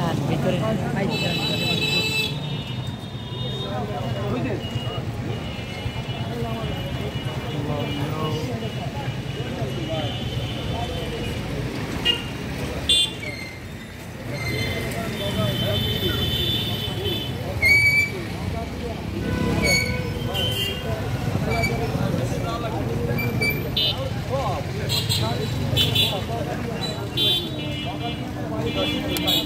আর ভিতরে Oh, Thank you.